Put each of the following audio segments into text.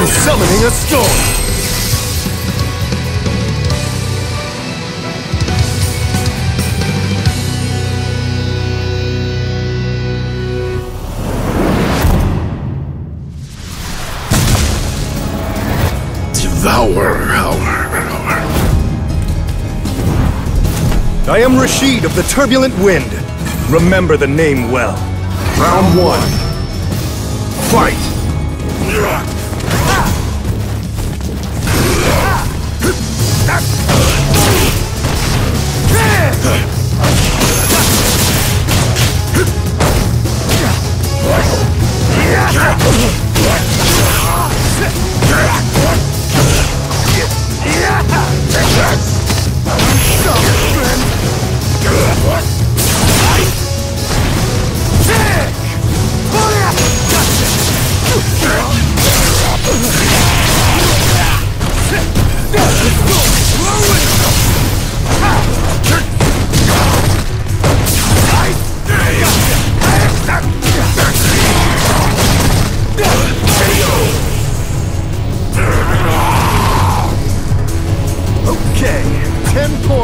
I'm summoning a storm! Devour, I am Rashid of the Turbulent Wind. Remember the name well. Round one. Fight!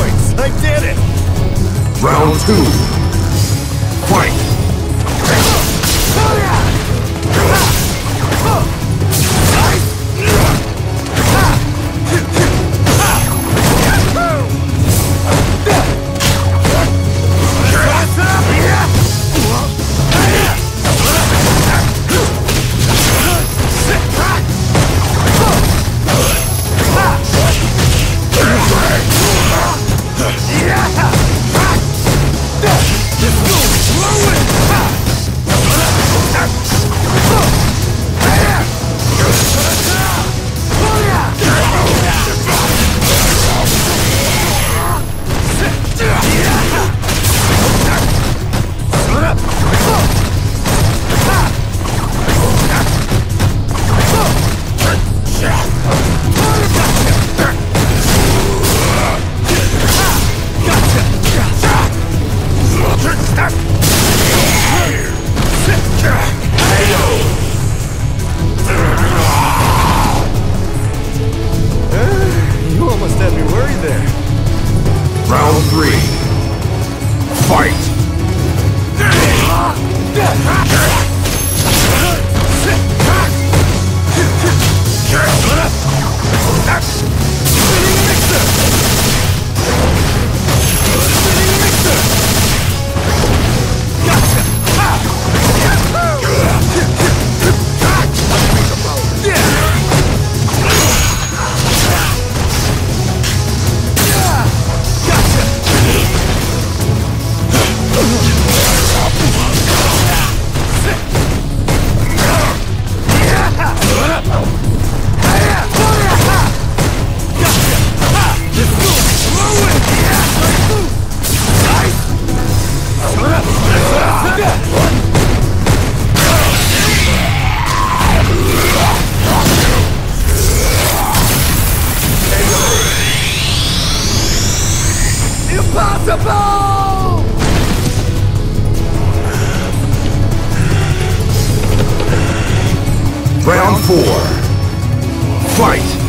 Points. I did it! Round two. Fight! Round four. Fight!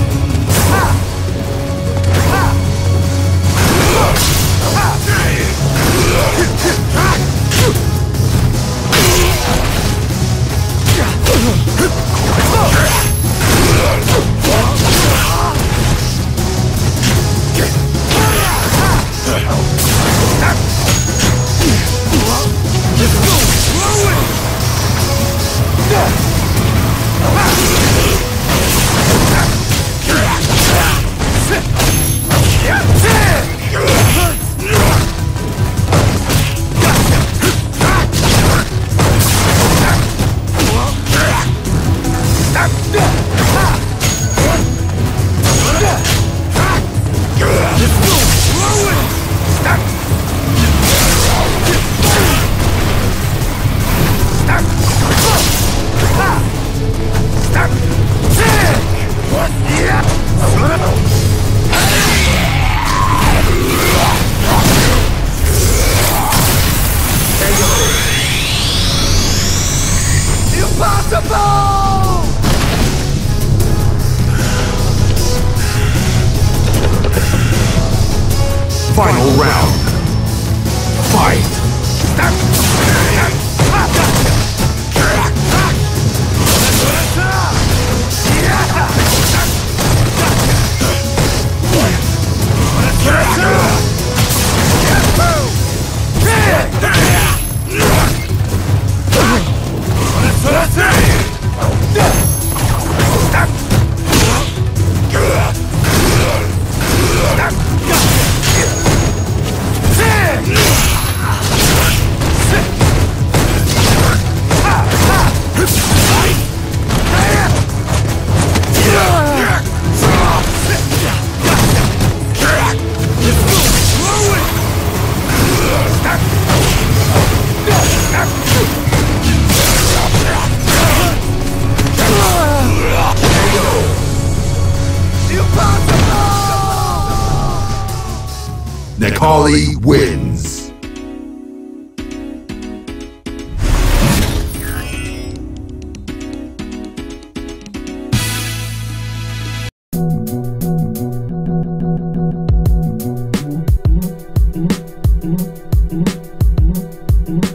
impossible! Final round. Fight! Necalli wins. Mm-hmm.